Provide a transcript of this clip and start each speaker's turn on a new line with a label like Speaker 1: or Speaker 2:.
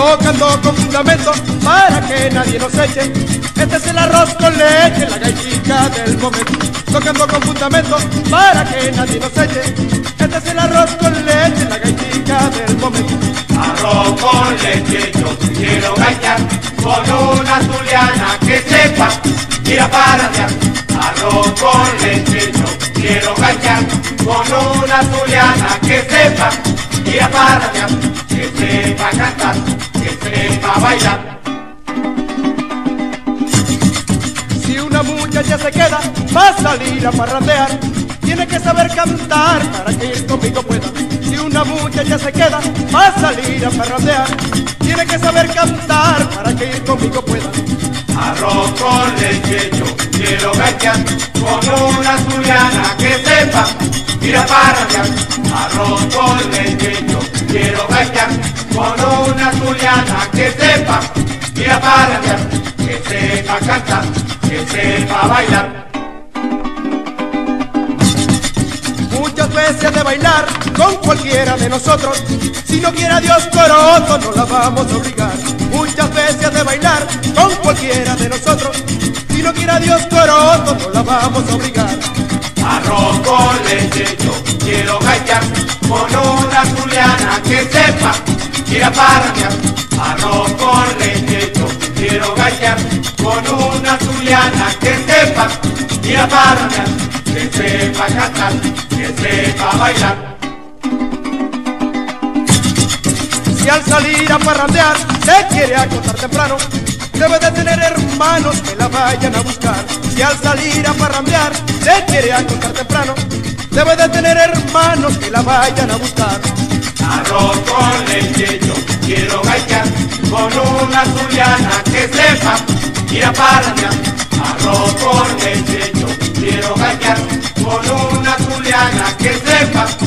Speaker 1: tocando con fundamento para que nadie nos eche. Este es el arroz con leche, la gallina del momento. Tocando con fundamento para que nadie nos eche. Este es el arroz con leche, la gallina del momento.
Speaker 2: Arroz con leche, yo quiero gallar con una zuliana que sepa ir a paradear. Arroz con leche, yo quiero gallar con una zuliana que sepa ir a paradear, que sepa cantar,
Speaker 1: una muchacha se queda, va a salir a parrandear. Tiene que saber cantar para que ir conmigo pueda. Si una muchacha se queda, va a salir a parrandear. Tiene que saber cantar para que ir conmigo pueda.
Speaker 2: Arroz con leche, yo quiero gallar con una zuliana que sepa ir a paradear. Arroz con sepa bailar.
Speaker 1: Muchas veces de bailar con cualquiera de nosotros. Si no quiera Dios coroto, no la vamos a obligar. Muchas veces de bailar con cualquiera de nosotros. Si no quiera Dios coroto, no la vamos a obligar.
Speaker 2: Arroz con leche, yo quiero gallar con una zuliana que sepa ir a paradear. Arroz con leche, quiero gallar con una sepa ir a paradear, que sepa cantar, que sepa bailar.
Speaker 1: Si al salir a parrandear se quiere acostar temprano, debe de tener hermanos que la vayan a buscar. Si al salir a parrandear se quiere acostar temprano, debe de tener hermanos que la vayan a buscar.
Speaker 2: Arroz con leche, yo quiero gallar con una zuliana que sepa ir a paradear. Arroz con leche, yo quiero gallar con una zuliana que sepa